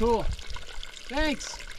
Cool. Thanks.